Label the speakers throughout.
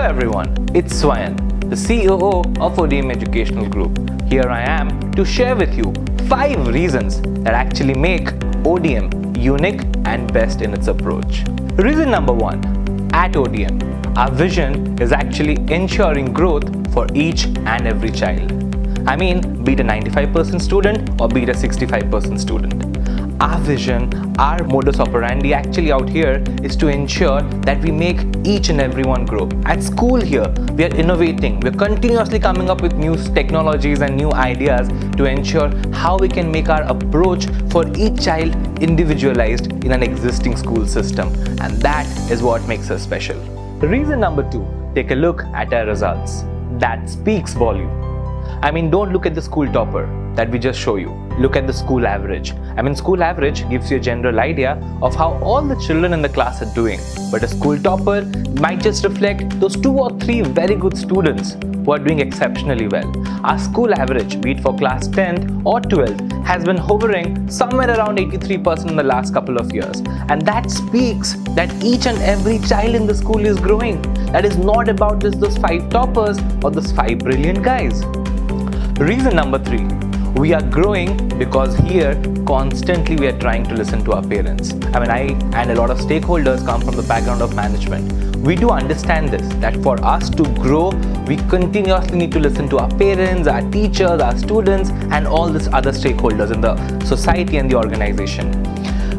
Speaker 1: everyone, it's Swayan, the COO of ODM Educational Group. Here I am to share with you 5 reasons that actually make ODM unique and best in its approach. Reason number 1. At ODM, our vision is actually ensuring growth for each and every child. I mean, be it a 95% student or be it a 65% student our vision, our modus operandi actually out here is to ensure that we make each and everyone grow. At school here, we are innovating. We're continuously coming up with new technologies and new ideas to ensure how we can make our approach for each child individualized in an existing school system. And that is what makes us special. Reason number two, take a look at our results. That speaks volume. I mean, don't look at the school topper that we just show you. Look at the school average. I mean, school average gives you a general idea of how all the children in the class are doing. But a school topper might just reflect those two or three very good students who are doing exceptionally well. Our school average, be it for class 10th or 12th, has been hovering somewhere around 83% in the last couple of years. And that speaks that each and every child in the school is growing. That is not about just those five toppers or those five brilliant guys. Reason number three, we are growing because here constantly we are trying to listen to our parents. I mean, I and a lot of stakeholders come from the background of management. We do understand this, that for us to grow, we continuously need to listen to our parents, our teachers, our students, and all these other stakeholders in the society and the organization.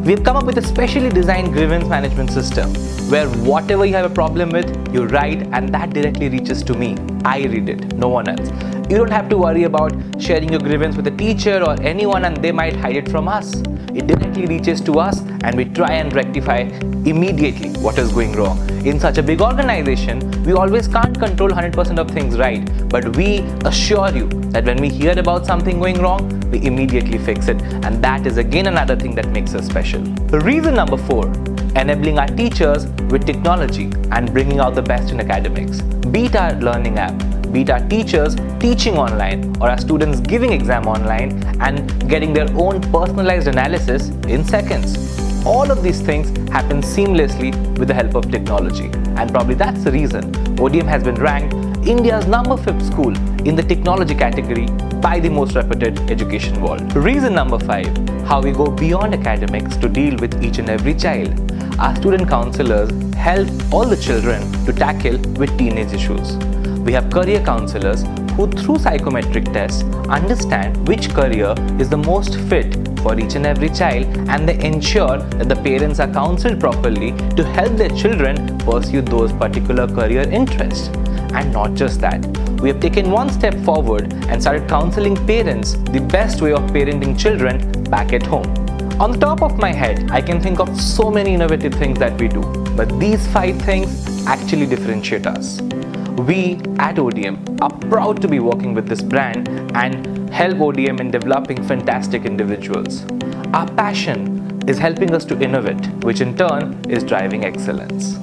Speaker 1: We have come up with a specially designed grievance management system where whatever you have a problem with, you write and that directly reaches to me. I read it, no one else. You don't have to worry about sharing your grievance with a teacher or anyone and they might hide it from us. It directly reaches to us and we try and rectify immediately what is going wrong. In such a big organization, we always can't control 100% of things right, but we assure you that when we hear about something going wrong, we immediately fix it and that is again another thing that makes us special. Reason number 4 enabling our teachers with technology and bringing out the best in academics. Beat our learning app, be it our teachers teaching online or our students giving exam online and getting their own personalized analysis in seconds. All of these things happen seamlessly with the help of technology. And probably that's the reason ODM has been ranked India's number 5th school in the technology category by the most reputed education world. Reason number 5. How we go beyond academics to deal with each and every child. Our student counselors help all the children to tackle with teenage issues. We have career counselors who through psychometric tests understand which career is the most fit for each and every child and they ensure that the parents are counseled properly to help their children pursue those particular career interests. And not just that, we have taken one step forward and started counseling parents the best way of parenting children back at home. On the top of my head, I can think of so many innovative things that we do, but these five things actually differentiate us. We at ODM are proud to be working with this brand and help ODM in developing fantastic individuals. Our passion is helping us to innovate, which in turn is driving excellence.